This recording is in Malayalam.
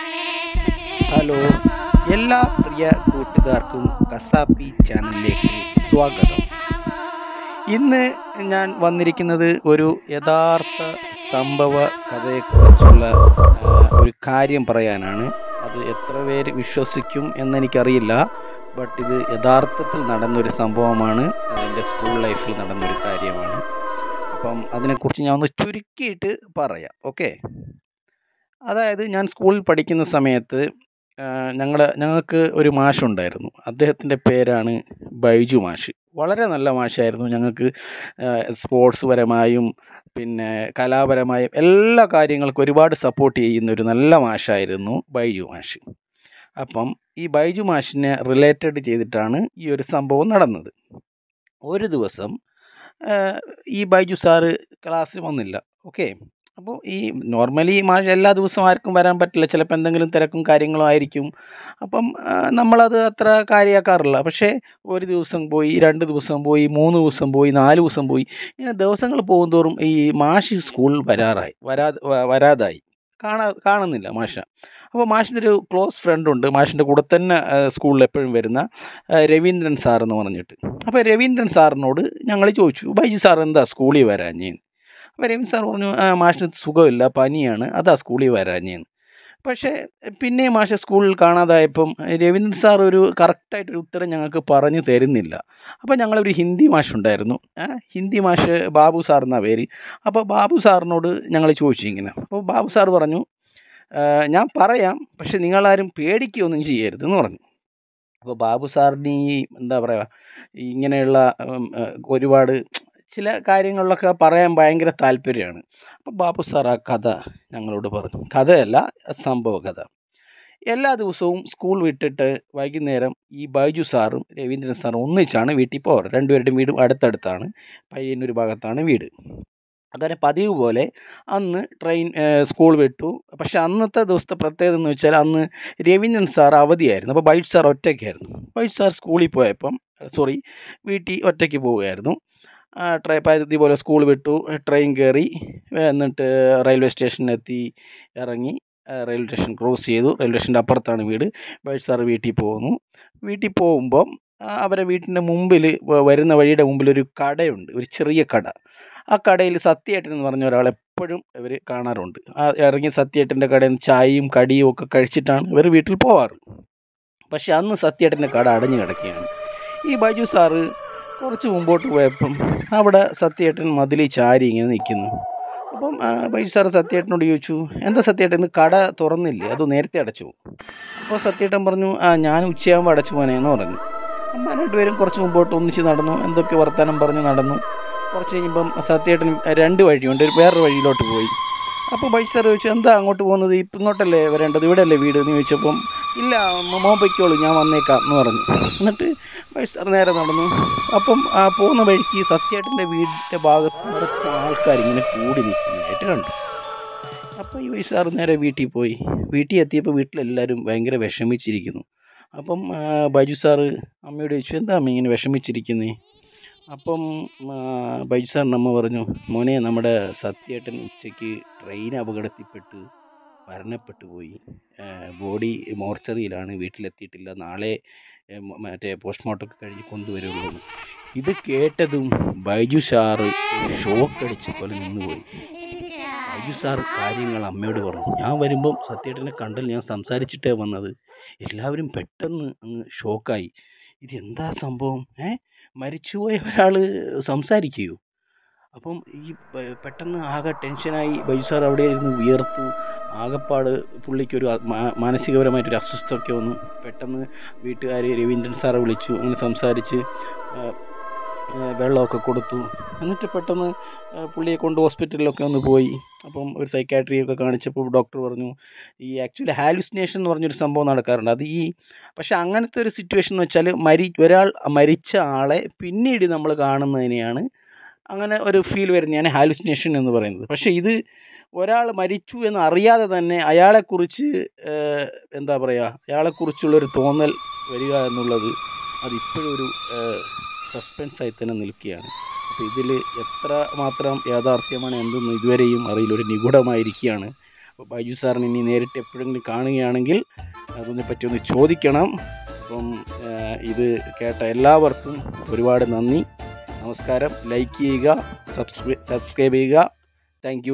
ഹലോ എല്ലാ പ്രിയ കൂട്ടുകാർക്കും കസാപ്പി ചാനലിലേക്ക് സ്വാഗതം. ഇന്ന് ഞാൻ വന്നിരിക്കുന്നത് ഒരു യഥാർത്ഥ സംഭവ കഥയെക്കുറിച്ചുള്ള ഒരു കാര്യം പറയാനാണ്. അത് എത്ര പേര് വിശ്വസിക്കും എന്നെനിക്കറിയില്ല ബട്ട് ഇത് യഥാർത്ഥത്തിൽ നടന്നൊരു സംഭവമാണ്. എന്റെ സ്കൂൾ ലൈഫിൽ നടന്നൊരു കാര്യമാണ്. അപ്പം അതിനെക്കുറിച്ച് ഞാൻ ഒന്ന് ചുരുക്കിയിട്ട് പറയാം ഓക്കെ? അതായത് ഞാൻ സ്കൂളിൽ പഠിക്കുന്ന സമയത്ത് ഞങ്ങൾ ഞങ്ങൾക്ക് ഒരു മാഷുണ്ടായിരുന്നു. അദ്ദേഹത്തിന്റെ പേരാണ് ബൈജു മാഷ്. വളരെ നല്ല മാഷായിരുന്നു. ഞങ്ങൾക്ക് സ്പോർട്സ് പരമായും പിന്നെ കലാപരമായും എല്ലാ കാര്യങ്ങൾക്കും ഒരുപാട് സപ്പോർട്ട് ചെയ്യുന്ന ഒരു നല്ല മാഷായിരുന്നു ബൈജു മാഷ്. അപ്പം ഈ ബൈജു മാഷിനെ റിലേറ്റഡ് ചെയ്തിട്ടാണ് ഈ ഒരു സംഭവം നടന്നത്. ഒരു ദിവസം ഈ ബൈജു സാറ് ക്ലാസ്സിൽ വന്നില്ല. ഓക്കെ അപ്പോൾ ഈ നോർമലി എല്ലാ ദിവസവും ആർക്കും വരാൻ പറ്റില്ല. ചിലപ്പോൾ എന്തെങ്കിലും തിരക്കും കാര്യങ്ങളും ആയിരിക്കും. അപ്പം നമ്മളത് അത്ര കാര്യമാക്കാറില്ല. പക്ഷേ ഒരു ദിവസം പോയി രണ്ട് ദിവസം പോയി മൂന്ന് ദിവസം പോയി നാല് ദിവസം പോയി ഇങ്ങനെ ദിവസങ്ങൾ പോകുന്തോറും ഈ മാഷ് സ്കൂളിൽ വരാറായി. വരാ വരാതായി. കാണാ കാണുന്നില്ല മാഷ. അപ്പോൾ മാഷിന്റെ ഒരു ക്ലോസ് ഫ്രണ്ട് ഉണ്ട്. മാഷിന്റെ കൂടെ തന്നെ സ്കൂളിൽ എപ്പോഴും വരുന്ന രവീന്ദ്രൻ സാർ എന്ന് പറഞ്ഞിട്ട്. അപ്പോൾ രവീന്ദ്രൻ സാറിനോട് ഞങ്ങൾ ചോദിച്ചു ബൈജി സാർ എന്താ സ്കൂളിൽ വരാഞ്ഞേന്ന് രവീന്ദ്രൻ സാർ പറഞ്ഞു "ആ, മാഷിന് സുഖമില്ല പനിയാണ് അതാ സ്കൂളിൽ വരാഞ്ഞേന്ന്. പക്ഷേ പിന്നെ മാഷ് സ്കൂളിൽ കാണാതായപ്പം രവീന്ദ്രൻ സാർ ഒരു കറക്റ്റായിട്ടൊരു ഉത്തരം ഞങ്ങൾക്ക് പറഞ്ഞു തരുന്നില്ല. അപ്പോൾ ഞങ്ങളൊരു ഹിന്ദി മാഷുണ്ടായിരുന്നു ഹിന്ദി മാഷ് ബാബു സാർ പേര്. അപ്പോൾ ബാബു സാറിനോട് ഞങ്ങൾ ചോദിച്ചു ഇങ്ങനെ. അപ്പോൾ ബാബു സാർ പറഞ്ഞു ഞാൻ പറയാം പക്ഷെ നിങ്ങളാരും പേടിക്കുകയൊന്നും ചെയ്യരുത് എന്ന് പറഞ്ഞു. അപ്പോൾ ബാബു സാറിന് ഈ എന്താ പറയുക ഇങ്ങനെയുള്ള ഒരുപാട് ചില കാര്യങ്ങളിലൊക്കെ പറയാൻ ഭയങ്കര താല്പര്യമാണ്. അപ്പോൾ ബാബു സാർ ആ കഥ ഞങ്ങളോട് പറഞ്ഞു. കഥയല്ല സംഭവ കഥ. എല്ലാ ദിവസവും സ്കൂൾ വിട്ടിട്ട് വൈകുന്നേരം ഈ ബൈജു സാറും രവീന്ദ്രൻ സാറും ഒന്നിച്ചാണ് വീട്ടിൽ പോകാറ് രണ്ടുപേരുടെയും വീടും അടുത്തടുത്താണ്. പയ്യന്നൂർ ഭാഗത്താണ് വീട്. അങ്ങനെ പതിവ് പോലെ അന്ന് ട്രെയിൻ സ്കൂൾ വിട്ടു. പക്ഷെ അന്നത്തെ ദിവസത്തെ പ്രത്യേകത എന്ന് വെച്ചാൽ അന്ന് രവീന്ദ്രൻ സാർ അവധിയായിരുന്നു. അപ്പോൾ ബൈജു സാർ ഒറ്റയ്ക്കായിരുന്നു. ബൈജു സാർ സ്കൂളിൽ പോയപ്പം സോറി വീട്ടിൽ ഒറ്റയ്ക്ക് പോവുകയായിരുന്നു. ട്രെ പകുതി പോലെ സ്കൂൾ വിട്ടു. ട്രെയിൻ കയറി എന്നിട്ട് റെയിൽവേ സ്റ്റേഷനിലെത്തി ഇറങ്ങി റെയിൽവേ സ്റ്റേഷൻ ക്രോസ് ചെയ്തു. റെയിൽവേ സ്റ്റേഷന്റെ അപ്പുറത്താണ് വീട്. ബൈജു സാർ വീട്ടിൽ പോകുന്നു. വീട്ടിൽ പോകുമ്പം അവരെ വീട്ടിന്റെ മുമ്പിൽ വരുന്ന വഴിയുടെ മുമ്പിൽ ഒരു കടയുണ്ട്. ഒരു ചെറിയ കട. ആ കടയിൽ സത്യേട്ടൻ എന്ന് പറഞ്ഞ ഒരാൾ എപ്പോഴും ഇവർ കാണാറുണ്ട്. ആ ഇറങ്ങി സത്യേട്ടന്റെ കടയിൽ നിന്ന് ചായയും കടിയും ഒക്കെ കഴിച്ചിട്ടാണ് ഇവർ വീട്ടിൽ പോവാറ്. പക്ഷേ അന്ന് സത്യേട്ടന്റെ കട അടഞ്ഞു കിടക്കുകയാണ്. ഈ ബൈജു സാറ് കുറച്ച് മുമ്പോട്ട് പോയപ്പം അവിടെ സത്യേട്ടൻ മതിലിൽ ചാരി ഇങ്ങനെ നിൽക്കുന്നു. അപ്പം ബൈജു സാറ് സത്യേട്ടനോട് ചോദിച്ചു എന്താ സത്യേട്ടൻ കട തുറന്നില്ലേ? അത് നേരത്തെ അടച്ചു. അപ്പോൾ സത്യേട്ടൻ പറഞ്ഞു ആ ഞാൻ ഉച്ചയാകുമ്പോൾ അടച്ചു പോനേ എന്ന് പറഞ്ഞു. അപ്പം രണ്ടുപേരും കുറച്ച് മുമ്പോട്ട് ഒന്നിച്ച് നടന്നു. എന്തൊക്കെ വർത്തമാനം പറഞ്ഞ് നടന്നു. കുറച്ച് കഴിയുമ്പം സത്യേട്ടൻ രണ്ട് വഴിയുണ്ട് ഒരു വേറൊരു വഴിയിലോട്ട് പോയി. അപ്പോൾ ബൈജു സാർ ചോദിച്ചു എന്താ അങ്ങോട്ട് പോകുന്നത്? ഇപ്പം ഇങ്ങോട്ടല്ലേ വരേണ്ടത്? ഇവിടെയല്ലേ വീട്? എന്ന് ചോദിച്ചപ്പം ഇല്ല മോൻ പൊയ്ക്കോളൂ ഞാൻ വന്നേക്കാം എന്ന് പറഞ്ഞു. എന്നിട്ട് സാർ നേരെ നടന്നു. അപ്പം ആ പോകുന്ന വഴിക്ക് സത്യേട്ടന്റെ വീടിന്റെ ഭാഗത്ത് നിറച്ച് ആൾക്കാർ ഇങ്ങനെ കൂടി നിൽക്കുന്നതായിട്ട് കണ്ടു അപ്പോൾ ഈ വയസ്സാർ സാർ നേരെ വീട്ടിൽ പോയി. വീട്ടിൽ എത്തിയപ്പോൾ വീട്ടിലെല്ലാവരും ഭയങ്കര വിഷമിച്ചിരിക്കുന്നു. അപ്പം ബൈജു സാറ് അമ്മയോട് ചോദിച്ചു എന്താ അമ്മ ഇങ്ങനെ വിഷമിച്ചിരിക്കുന്നത് അപ്പം ബൈജു സാറിന്റെ അമ്മ പറഞ്ഞു മോനെ നമ്മുടെ സത്യേട്ടൻ ഉച്ചയ്ക്ക് ട്രെയിൻ അപകടത്തിൽപ്പെട്ട്. മരണപ്പെട്ടു പോയി. ബോഡി മോർച്ചറിയിലാണ് വീട്ടിലെത്തിയിട്ടില്ല. നാളെ മറ്റേ പോസ്റ്റ്മോർട്ടം ഒക്കെ കഴിഞ്ഞ് കൊണ്ടുവരുള്ളൂ. ഇത് കേട്ടതും ബൈജു സാറ് ഷോക്ക് അടിച്ച പോലെ നിന്നുപോയി. ബൈജു സാർ കാര്യങ്ങൾ അമ്മയോട് പറഞ്ഞു. ഞാൻ വരുമ്പം സത്യേട്ടനെ കണ്ടൽ ഞാൻ സംസാരിച്ചിട്ടേ വന്നത്. എല്ലാവരും പെട്ടെന്ന് അങ്ങ് ഷോക്കായി. ഇതെന്താ സംഭവം? ഏ മരിച്ചുപോയ ഒരാൾ സംസാരിക്കുകയോ അപ്പം ഈ പെട്ടെന്ന് ആകെ ടെൻഷനായി ബൈജു സാർ അവിടെ ഇരുന്ന് വിയർത്തു. ആകപ്പാട് പുള്ളിക്കൊരു മാനസികപരമായിട്ടൊരു അസ്വസ്ഥതയൊക്കെ വന്നു. പെട്ടെന്ന് വീട്ടുകാർ രവീന്ദ്രൻ സാറെ വിളിച്ചു. അങ്ങനെ സംസാരിച്ച് വെള്ളമൊക്കെ കൊടുത്തു. എന്നിട്ട് പെട്ടെന്ന് പുള്ളിയെ കൊണ്ട് ഹോസ്പിറ്റലിലൊക്കെ ഒന്ന് പോയി. അപ്പം ഒരു സൈക്കാട്രിയൊക്കെ കാണിച്ചപ്പോൾ ഡോക്ടർ പറഞ്ഞു ഈ ആക്ച്വലി ഹാലുസിനേഷൻ എന്ന് പറഞ്ഞൊരു സംഭവം നടക്കാറുണ്ട്. അത് ഈ പക്ഷെ അങ്ങനത്തെ ഒരു സിറ്റുവേഷൻ എന്ന് വെച്ചാൽ മരി ഒരാൾ മരിച്ച ആളെ പിന്നീട് നമ്മൾ കാണുന്നതിനെയാണ് അങ്ങനെ ഒരു ഫീൽ വരുന്നതാണ് ഹാലുസിനേഷൻ എന്ന് പറയുന്നത്. പക്ഷേ ഇത് ഒരാൾ മരിച്ചു എന്ന് അറിയാതെ തന്നെ അയാളെക്കുറിച്ച് എന്താ പറയുക അയാളെക്കുറിച്ചുള്ളൊരു തോന്നൽ വരിക എന്നുള്ളത് അതിപ്പോഴും ഒരു സസ്പെൻസായി തന്നെ നിൽക്കുകയാണ്. അപ്പോൾ ഇതിൽ എത്ര മാത്രം യാഥാർത്ഥ്യമാണ് എന്തെന്ന് ഇതുവരെയും അറിയില്ല. ഒരു നിഗൂഢമായിരിക്കുകയാണ്. അപ്പോൾ ബൈജു സാറിന് ഇനി നേരിട്ട് എപ്പോഴെങ്കിലും കാണുകയാണെങ്കിൽ അതിനെപ്പറ്റി ഒന്ന് ചോദിക്കണം. അപ്പം ഇത് കേട്ട എല്ലാവർക്കും ഒരുപാട് നന്ദി. നമസ്കാരം. ലൈക്ക് ചെയ്യുക സബ്സ്ക്രൈബ് ചെയ്യുക. താങ്ക്